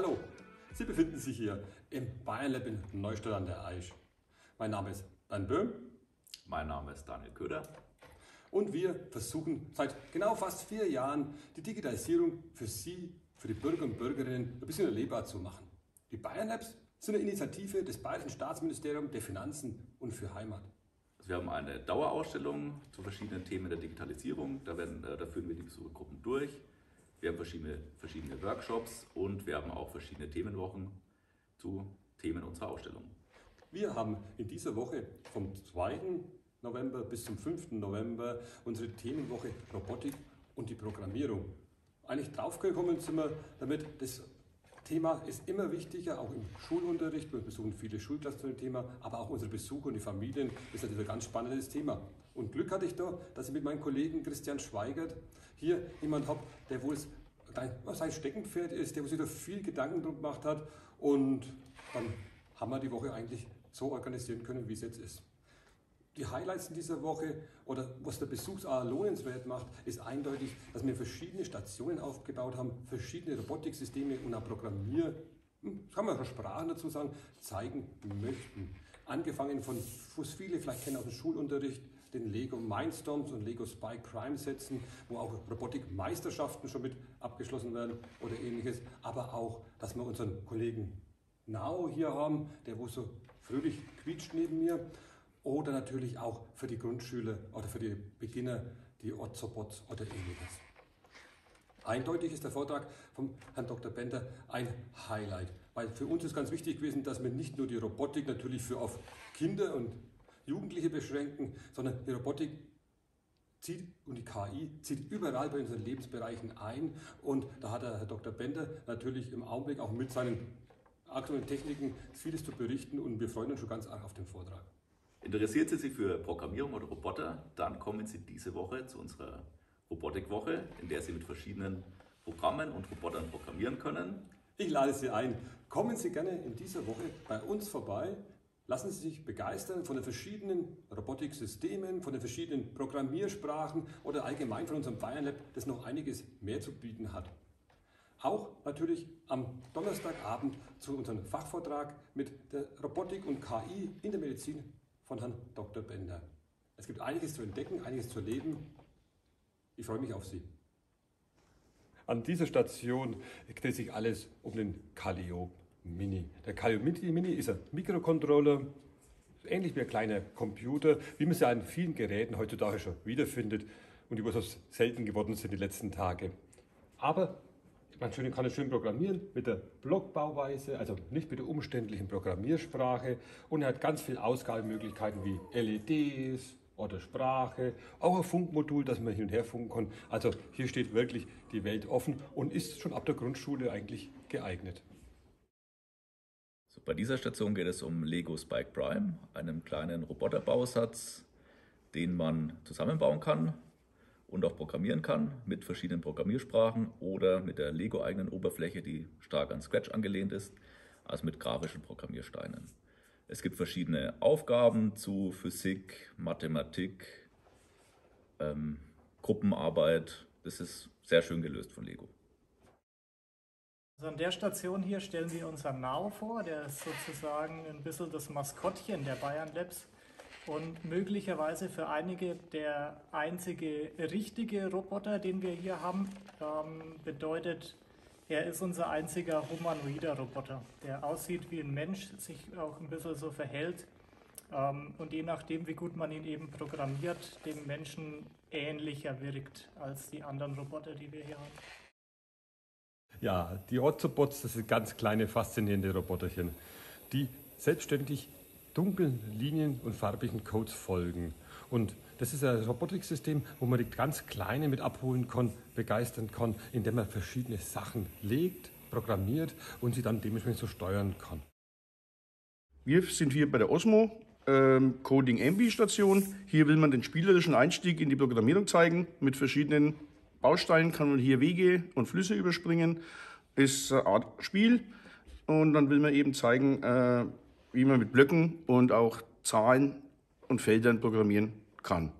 Hallo, Sie befinden sich hier im Bayern Lab in Neustadt an der Aisch. Mein Name ist Dan Böhm. Mein Name ist Daniel Köder. Und wir versuchen seit genau fast vier Jahren die Digitalisierung für Sie, für die Bürger und Bürgerinnen ein bisschen erlebbar zu machen. Die Bayern Labs sind eine Initiative des Bayerischen Staatsministeriums der Finanzen und für Heimat. Also wir haben eine Dauerausstellung zu verschiedenen Themen der Digitalisierung. Da, werden, äh, da führen wir die Besuchergruppen durch. Wir haben verschiedene, verschiedene Workshops und wir haben auch verschiedene Themenwochen zu Themen unserer Ausstellung. Wir haben in dieser Woche vom 2. November bis zum 5. November unsere Themenwoche Robotik und die Programmierung. Eigentlich draufgekommen sind wir, damit das Thema ist immer wichtiger, auch im Schulunterricht. Wir besuchen viele Schulklassen zu dem Thema, aber auch unsere Besucher und die Familien ist natürlich ein ganz spannendes Thema. Und Glück hatte ich da, dass ich mit meinem Kollegen Christian Schweigert hier jemand habe, der wohl sein Steckenpferd ist, der sich da viel Gedanken drum gemacht hat. Und dann haben wir die Woche eigentlich so organisieren können, wie es jetzt ist. Die Highlights in dieser Woche oder was der Besuchsart lohnenswert macht, ist eindeutig, dass wir verschiedene Stationen aufgebaut haben, verschiedene Robotiksysteme und auch Programmier, hm, kann man Sprachen dazu sagen, zeigen möchten. Angefangen von, was viele vielleicht kennen aus dem Schulunterricht, den Lego Mindstorms und Lego Spy Crime Sätzen, wo auch Robotikmeisterschaften schon mit abgeschlossen werden oder ähnliches, aber auch, dass wir unseren Kollegen Nao hier haben, der wo so fröhlich quietscht neben mir oder natürlich auch für die Grundschüler oder für die Beginner die Otzobots oder ähnliches. Eindeutig ist der Vortrag vom Herrn Dr. Bender ein Highlight, weil für uns ist ganz wichtig gewesen, dass wir nicht nur die Robotik natürlich für auf Kinder und Jugendliche beschränken, sondern die Robotik zieht und die KI zieht überall bei unseren Lebensbereichen ein und da hat der Herr Dr. Bender natürlich im Augenblick auch mit seinen aktuellen Techniken vieles zu berichten und wir freuen uns schon ganz arg auf den Vortrag. Interessiert Sie sich für Programmierung oder Roboter? Dann kommen Sie diese Woche zu unserer Robotikwoche, in der Sie mit verschiedenen Programmen und Robotern programmieren können. Ich lade Sie ein. Kommen Sie gerne in dieser Woche bei uns vorbei. Lassen Sie sich begeistern von den verschiedenen Robotiksystemen, von den verschiedenen Programmiersprachen oder allgemein von unserem Bayern Lab, das noch einiges mehr zu bieten hat. Auch natürlich am Donnerstagabend zu unserem Fachvortrag mit der Robotik und KI in der Medizin von Herrn Dr. Bender. Es gibt einiges zu entdecken, einiges zu erleben. Ich freue mich auf Sie. An dieser Station dreht sich alles um den Calio Mini. Der Calio Mini ist ein Mikrocontroller, ähnlich wie ein kleiner Computer, wie man sie an vielen Geräten heutzutage schon wiederfindet und die so selten geworden sind die letzten Tage. Aber man kann es schön programmieren mit der Blockbauweise, also nicht mit der umständlichen Programmiersprache. Und er hat ganz viele Ausgabemöglichkeiten wie LEDs oder Sprache, auch ein Funkmodul, das man hin und her funken kann. Also hier steht wirklich die Welt offen und ist schon ab der Grundschule eigentlich geeignet. So, bei dieser Station geht es um Lego Spike Prime, einem kleinen Roboterbausatz, den man zusammenbauen kann und auch programmieren kann mit verschiedenen Programmiersprachen oder mit der Lego-eigenen Oberfläche, die stark an Scratch angelehnt ist, also mit grafischen Programmiersteinen. Es gibt verschiedene Aufgaben zu Physik, Mathematik, ähm, Gruppenarbeit. Das ist sehr schön gelöst von Lego. Also an der Station hier stellen wir unseren Now vor, der ist sozusagen ein bisschen das Maskottchen der Bayern Labs und möglicherweise für einige der einzige richtige Roboter, den wir hier haben, ähm, bedeutet, er ist unser einziger humanoider Roboter, der aussieht wie ein Mensch, sich auch ein bisschen so verhält ähm, und je nachdem, wie gut man ihn eben programmiert, dem Menschen ähnlicher wirkt als die anderen Roboter, die wir hier haben. Ja, die Otzobots, das sind ganz kleine, faszinierende Roboterchen, die selbstständig dunklen Linien und farbigen Codes folgen. Und das ist ein Robotiksystem, wo man die ganz Kleinen mit abholen kann, begeistern kann, indem man verschiedene Sachen legt, programmiert und sie dann dementsprechend so steuern kann. Wir sind hier bei der Osmo ähm, Coding MB Station. Hier will man den spielerischen Einstieg in die Programmierung zeigen. Mit verschiedenen Bausteinen kann man hier Wege und Flüsse überspringen. Ist eine Art Spiel. Und dann will man eben zeigen, äh, wie man mit Blöcken und auch Zahlen und Feldern programmieren kann.